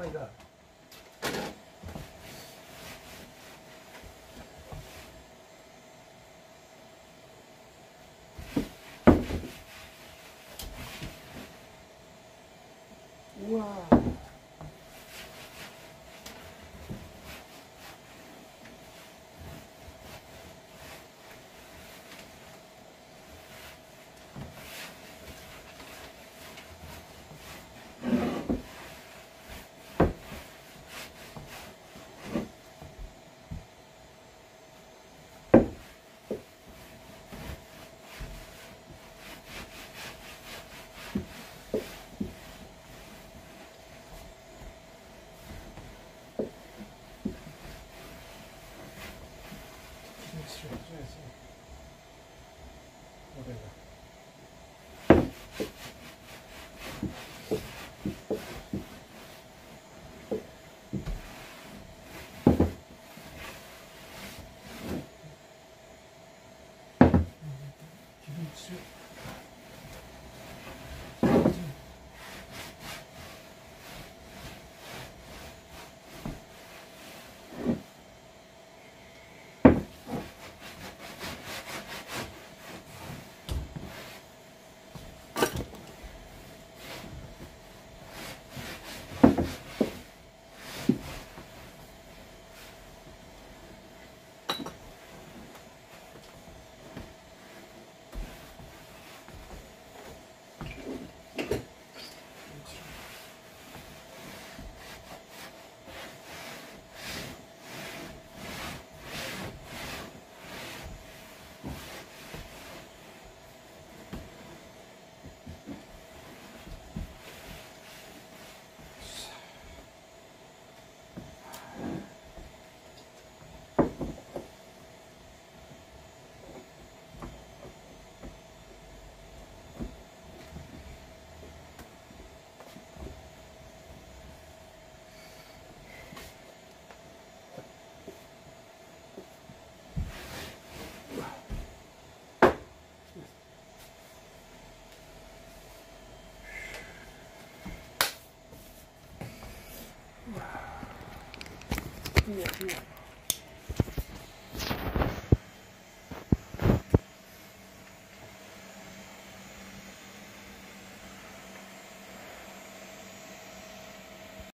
卖一个。Yeah. 我，我。